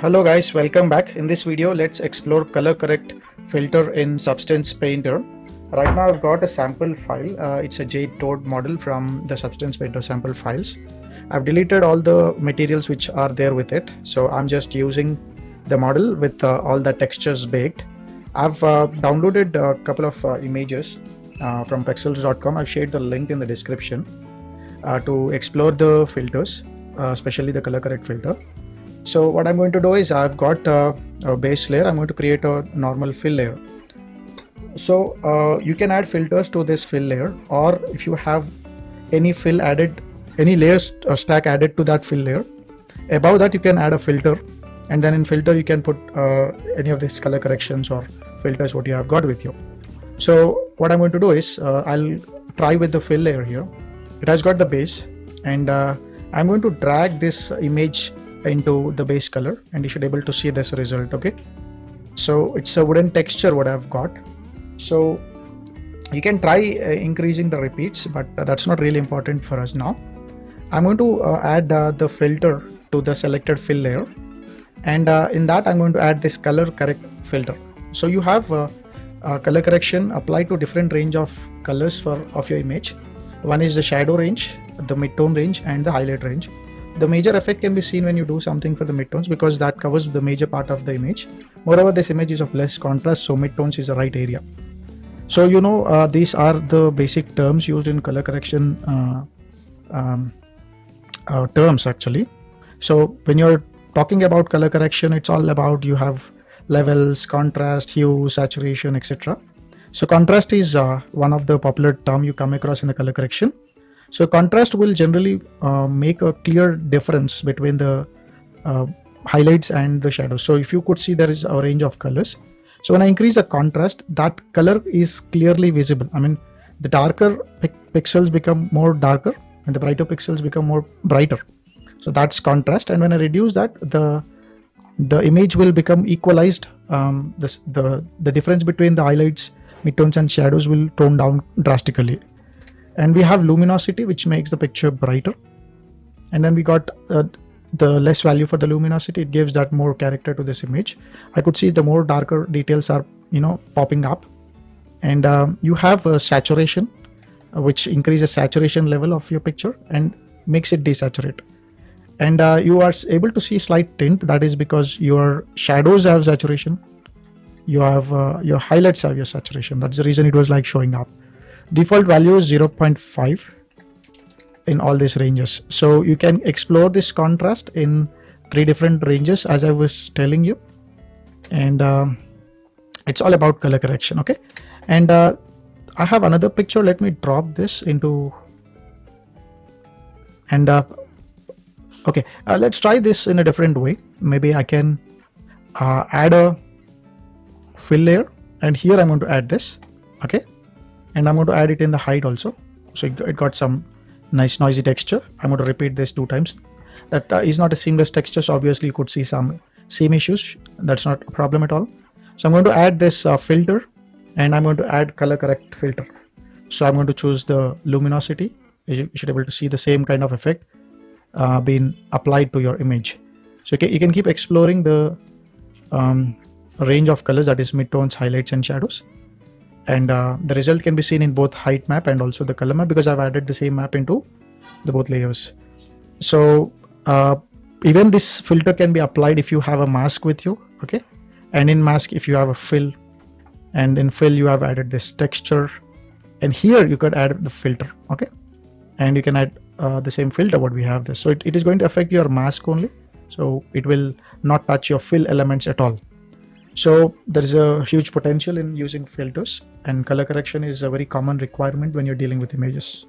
Hello guys, welcome back. In this video, let's explore color correct filter in Substance Painter. Right now I've got a sample file. Uh, it's a Jade Toad model from the Substance Painter sample files. I've deleted all the materials which are there with it. So I'm just using the model with uh, all the textures baked. I've uh, downloaded a couple of uh, images uh, from pexels.com. I've shared the link in the description uh, to explore the filters, especially the color correct filter. So what I'm going to do is I've got a, a base layer. I'm going to create a normal fill layer. So uh, you can add filters to this fill layer, or if you have any fill added, any layers or stack added to that fill layer, above that you can add a filter, and then in filter you can put uh, any of these color corrections or filters what you have got with you. So what I'm going to do is uh, I'll try with the fill layer here. It has got the base, and uh, I'm going to drag this image into the base color and you should be able to see this result okay? So it's a wooden texture what I've got. So you can try uh, increasing the repeats but uh, that's not really important for us now. I'm going to uh, add uh, the filter to the selected fill layer. And uh, in that I'm going to add this color correct filter. So you have uh, color correction applied to different range of colors for of your image. One is the shadow range the midtone range and the highlight range the major effect can be seen when you do something for the midtones because that covers the major part of the image. Moreover, this image is of less contrast, so midtones is the right area. So you know uh, these are the basic terms used in color correction uh, um, uh, terms actually. So when you're talking about color correction, it's all about you have levels, contrast, hue, saturation, etc. So contrast is uh, one of the popular term you come across in the color correction so contrast will generally uh, make a clear difference between the uh, highlights and the shadows. So if you could see there is a range of colors. So when I increase the contrast, that color is clearly visible. I mean, the darker pixels become more darker and the brighter pixels become more brighter. So that's contrast. And when I reduce that, the the image will become equalized. Um, this, the the difference between the highlights, midtones, and shadows will tone down drastically and we have luminosity which makes the picture brighter. And then we got uh, the less value for the luminosity. It gives that more character to this image. I could see the more darker details are you know popping up. And uh, you have a saturation uh, which increases saturation level of your picture and makes it desaturate. And uh, you are able to see slight tint. That is because your shadows have saturation. You have uh, your highlights have your saturation. That's the reason it was like showing up default value is 0.5 in all these ranges. So you can explore this contrast in three different ranges as i was telling you. And uh, it's all about color correction okay? And uh, i have another picture. Let me drop this into and uh, okay uh, let's try this in a different way. Maybe i can uh, add a fill layer. And here i'm going to add this okay and I'm going to add it in the height also. So it got some nice noisy texture. I'm going to repeat this two times. That uh, is not a seamless texture so obviously you could see some seam issues. That's not a problem at all. So I'm going to add this uh, filter and I'm going to add color correct filter. So I'm going to choose the luminosity. You should be able to see the same kind of effect uh, being applied to your image. So you can, you can keep exploring the um, range of colors that is midtones highlights and shadows and uh, the result can be seen in both height map and also the color map because I've added the same map into the both layers. So uh, even this filter can be applied if you have a mask with you, okay? And in mask, if you have a fill, and in fill you have added this texture, and here you could add the filter, okay? And you can add uh, the same filter what we have this. So it, it is going to affect your mask only. So it will not touch your fill elements at all. So there is a huge potential in using filters and color correction is a very common requirement when you're dealing with images.